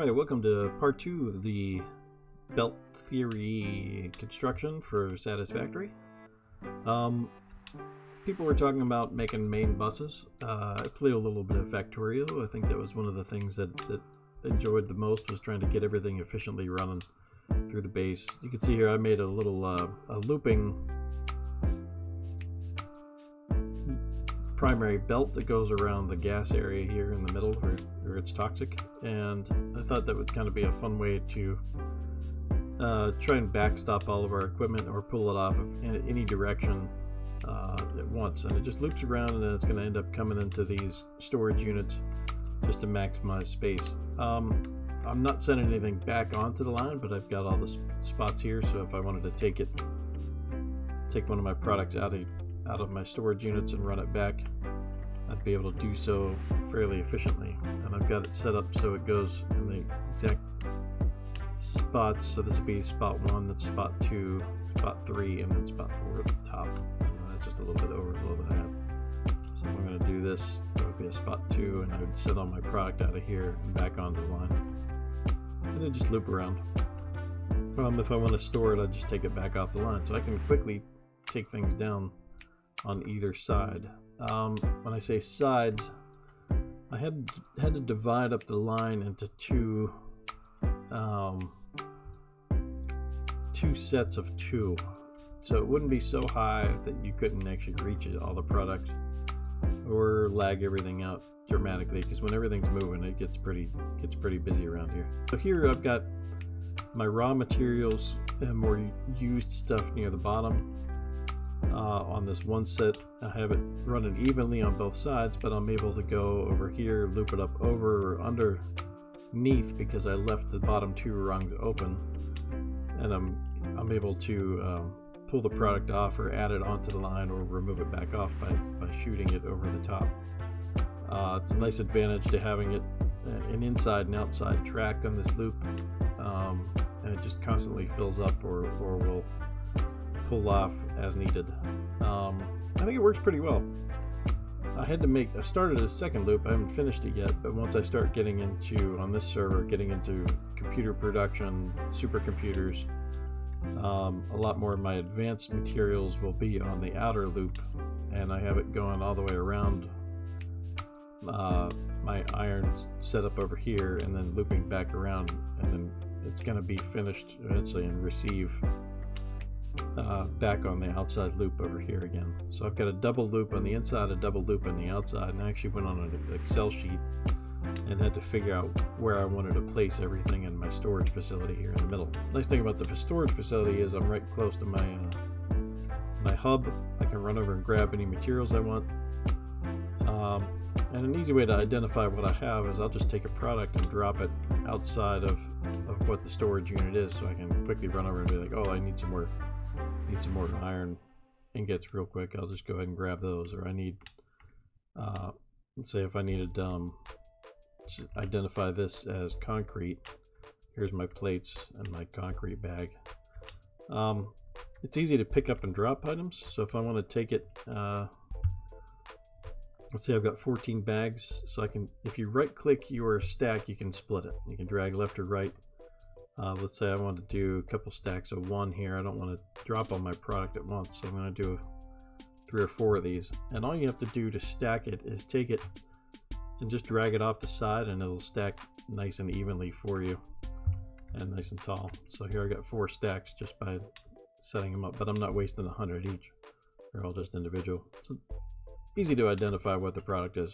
Alright, welcome to part two of the belt theory construction for Satisfactory. Um, people were talking about making main buses. Uh, I played a little bit of Factorio. I think that was one of the things that, that enjoyed the most was trying to get everything efficiently running through the base. You can see here I made a little uh, a looping primary belt that goes around the gas area here in the middle where, where it's toxic. And I thought that would kind of be a fun way to uh, try and backstop all of our equipment or pull it off in any direction uh, at once. And it just loops around and then it's going to end up coming into these storage units just to maximize space. Um, I'm not sending anything back onto the line but I've got all the spots here. So if I wanted to take it take one of my products out of out of my storage units and run it back, I'd be able to do so fairly efficiently. And I've got it set up so it goes in the exact spots. So this would be spot one, that's spot two, spot three, and then spot four at the top. that's just a little bit over a little bit ahead. So I'm going to do this, that would be a spot two, and I would set all my product out of here and back onto the line. And then just loop around. Um, if I want to store it, I just take it back off the line. So I can quickly take things down on either side. Um, when I say sides, I had had to divide up the line into two um, two sets of two, so it wouldn't be so high that you couldn't actually reach it, all the products, or lag everything out dramatically. Because when everything's moving, it gets pretty gets pretty busy around here. So here I've got my raw materials and more used stuff near the bottom uh, on this one set. I have it running evenly on both sides, but I'm able to go over here, loop it up over or underneath because I left the bottom two rungs open, and I'm I'm able to um, pull the product off or add it onto the line or remove it back off by, by shooting it over the top. Uh, it's a nice advantage to having it uh, an inside and outside track on this loop, um, and it just constantly fills up or, or will pull off as needed. Um, I think it works pretty well. I had to make, I started a second loop, I haven't finished it yet, but once I start getting into, on this server, getting into computer production, supercomputers, um, a lot more of my advanced materials will be on the outer loop, and I have it going all the way around uh, my iron set up over here, and then looping back around, and then it's going to be finished eventually and receive uh, back on the outside loop over here again. So I've got a double loop on the inside, a double loop on the outside, and I actually went on an Excel sheet and had to figure out where I wanted to place everything in my storage facility here in the middle. Nice thing about the storage facility is I'm right close to my uh, my hub. I can run over and grab any materials I want. Um, and an easy way to identify what I have is I'll just take a product and drop it outside of, of what the storage unit is so I can quickly run over and be like, oh, I need some more need some more iron ingots real quick, I'll just go ahead and grab those. Or I need, uh, let's say if I needed um, to identify this as concrete, here's my plates and my concrete bag. Um, it's easy to pick up and drop items, so if I want to take it, uh, let's say I've got 14 bags, so I can, if you right click your stack, you can split it. You can drag left or right uh, let's say I want to do a couple stacks of one here. I don't want to drop all my product at once, so I'm going to do three or four of these. And all you have to do to stack it is take it and just drag it off the side and it'll stack nice and evenly for you and nice and tall. So here I got four stacks just by setting them up, but I'm not wasting a hundred each. They're all just individual. It's easy to identify what the product is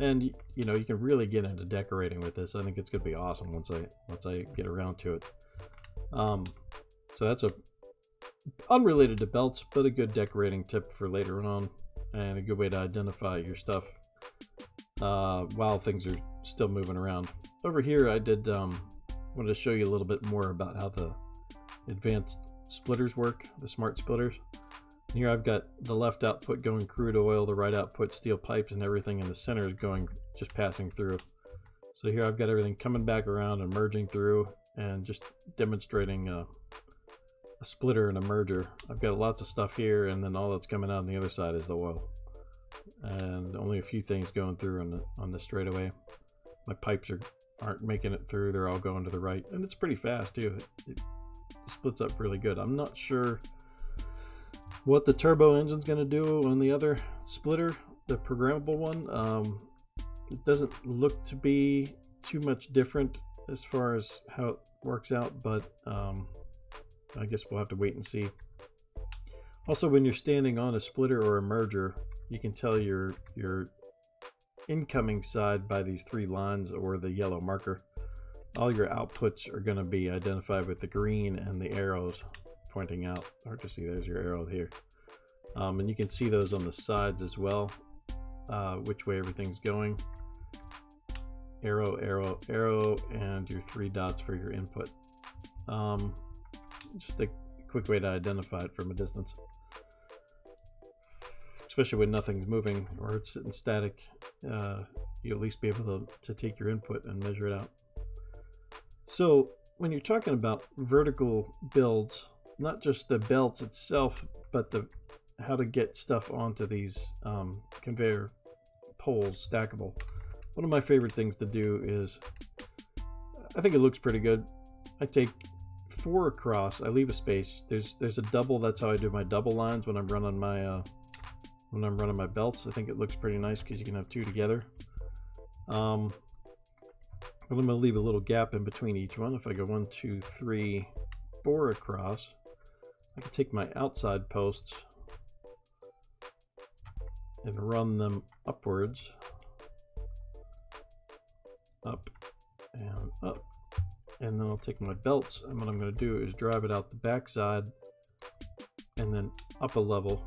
and you know you can really get into decorating with this. I think it's going to be awesome once i once i get around to it. Um so that's a unrelated to belts but a good decorating tip for later on and a good way to identify your stuff uh, while things are still moving around. Over here i did um wanted to show you a little bit more about how the advanced splitters work the smart splitters here I've got the left output going crude oil, the right output steel pipes and everything, in the center is going just passing through. So here I've got everything coming back around and merging through and just demonstrating a, a splitter and a merger. I've got lots of stuff here and then all that's coming out on the other side is the oil. And only a few things going through on the, on the straightaway. My pipes are aren't making it through. They're all going to the right, and it's pretty fast too. It, it splits up really good. I'm not sure what the turbo engine's going to do on the other splitter, the programmable one. Um, it doesn't look to be too much different as far as how it works out, but um, I guess we'll have to wait and see. Also, when you're standing on a splitter or a merger, you can tell your your incoming side by these three lines or the yellow marker. All your outputs are going to be identified with the green and the arrows pointing out. Hard to see, there's your arrow here. Um, and you can see those on the sides as well, uh, which way everything's going. Arrow, arrow, arrow, and your three dots for your input. Um, just a quick way to identify it from a distance especially when nothing's moving or it's sitting static, uh, you at least be able to, to take your input and measure it out. So when you're talking about vertical builds, not just the belts itself, but the how to get stuff onto these um, conveyor poles stackable. One of my favorite things to do is, I think it looks pretty good. I take four across, I leave a space. There's there's a double, that's how I do my double lines when I'm running my uh, when I'm running my belts. I think it looks pretty nice because you can have two together. Um, I'm to leave a little gap in between each one. If I go one, two, three, four across, I can take my outside posts and run them upwards, up and up. And then I'll take my belts and what I'm going to do is drive it out the backside and then up a level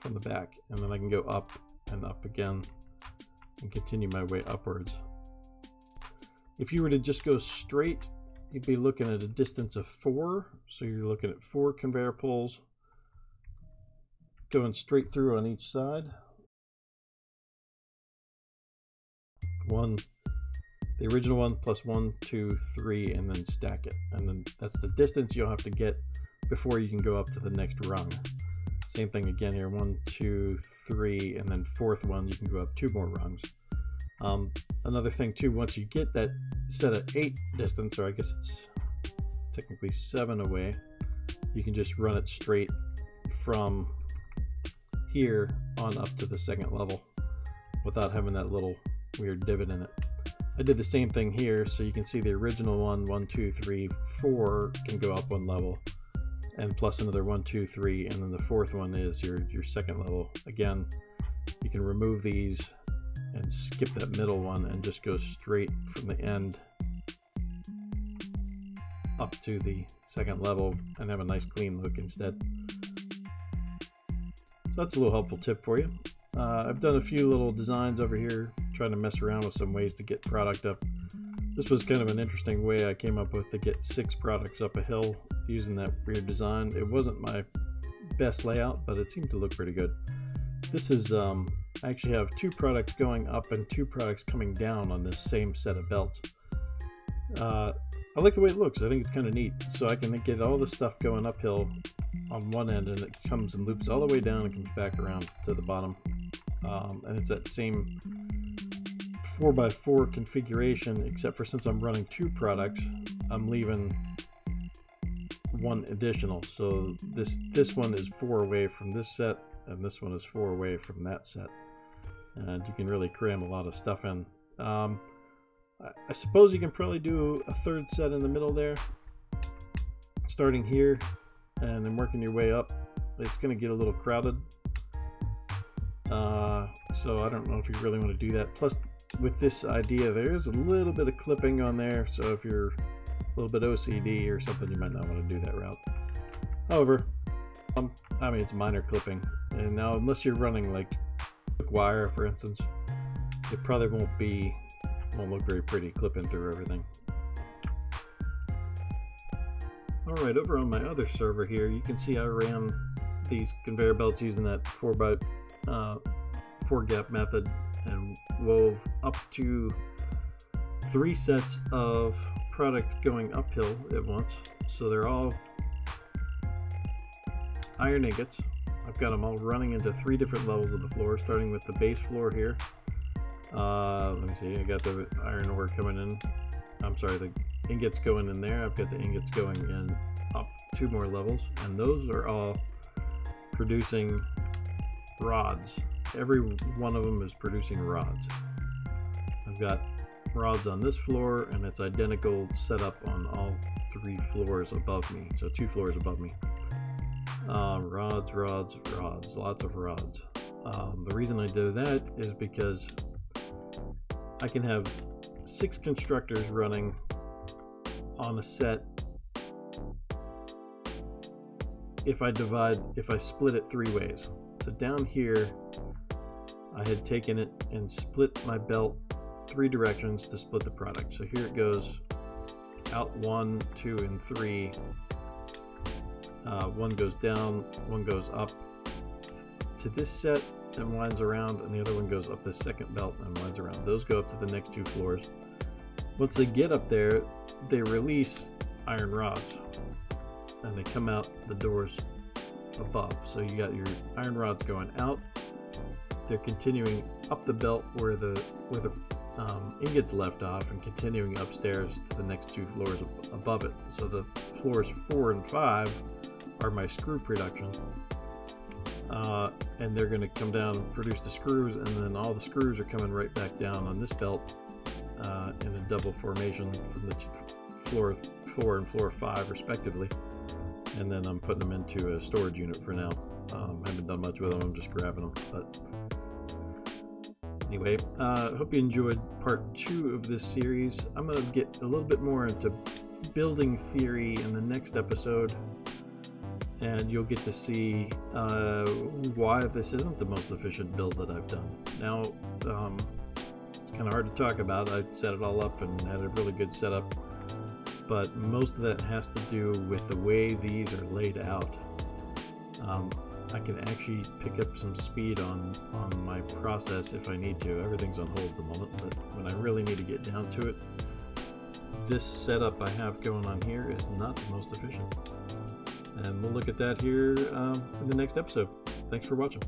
from the back and then I can go up and up again and continue my way upwards. If you were to just go straight, you'd be looking at a distance of four. So you're looking at four conveyor poles going straight through on each side. One, the original one plus one, two, three, and then stack it. And then that's the distance you'll have to get before you can go up to the next rung. Same thing again here, one, two, three, and then fourth one, you can go up two more rungs. Um, another thing too, once you get that set of eight distance, or I guess it's technically seven away, you can just run it straight from here on up to the second level without having that little weird divot in it. I did the same thing here, so you can see the original one, one, two, three, four, can go up one level and plus another one, two, three, and then the fourth one is your, your second level. Again, you can remove these and skip that middle one and just go straight from the end up to the second level and have a nice clean look instead. So that's a little helpful tip for you. Uh, I've done a few little designs over here trying to mess around with some ways to get product up. This was kind of an interesting way I came up with to get six products up a hill using that weird design. It wasn't my best layout, but it seemed to look pretty good. This is, um, I actually have two products going up and two products coming down on this same set of belts. Uh, I like the way it looks. I think it's kind of neat. So I can get all the stuff going uphill on one end and it comes and loops all the way down and comes back around to the bottom. Um, and it's that same 4x4 configuration, except for since I'm running two products, I'm leaving one additional. So this this one is four away from this set, and this one is four away from that set. And you can really cram a lot of stuff in. Um, I, suppose you can probably do a third set in the middle there, starting here, and then working your way up. It's going to get a little crowded. Uh, so I don't know if you really want to do that. Plus, with this idea, there is a little bit of clipping on there. So if you're a little bit OCD or something, you might not want to do that route. However, um, I mean, it's minor clipping. And now, unless you're running like wire, for instance, it probably won't be, won't look very pretty clipping through everything. Alright, over on my other server here, you can see I ran these conveyor belts using that 4 by uh, 4 gap method and wove up to three sets of product going uphill at once. So they're all iron ingots. I've got them all running into three different levels of the floor, starting with the base floor here. Uh, let me see. I got the iron ore coming in. I'm sorry, the ingots going in there. I've got the ingots going in up two more levels, and those are all producing rods. Every one of them is producing rods. I've got rods on this floor, and it's identical setup on all three floors above me. So two floors above me. Uh, rods, rods, rods, lots of rods. Um, the reason I do that is because I can have six constructors running on a set if I divide, if I split it three ways. So down here, I had taken it and split my belt three directions to split the product. So here it goes out one, two, and three. Uh, one goes down, one goes up to this set and winds around, and the other one goes up the second belt and winds around. Those go up to the next two floors. Once they get up there, they release iron rods and they come out the doors above. So you got your iron rods going out. They're continuing up the belt where the where the um, ingots left off and continuing upstairs to the next two floors above it. So the floors four and five are my screw production. Uh, and they're going to come down, produce the screws, and then all the screws are coming right back down on this belt uh, in a double formation from the floor four and floor five, respectively. And then I'm putting them into a storage unit for now. Um, haven't done much with them. I'm just grabbing them, but anyway, uh, hope you enjoyed part two of this series. I'm going to get a little bit more into building theory in the next episode, and you'll get to see uh, why this isn't the most efficient build that I've done. Now, um, it's kind of hard to talk about. I set it all up and had a really good setup, but most of that has to do with the way these are laid out. Um, I can actually pick up some speed on, on my process if I need to. Everything's on hold at the moment, but when I really need to get down to it, this setup I have going on here is not the most efficient. And we'll look at that here um, in the next episode. Thanks for watching.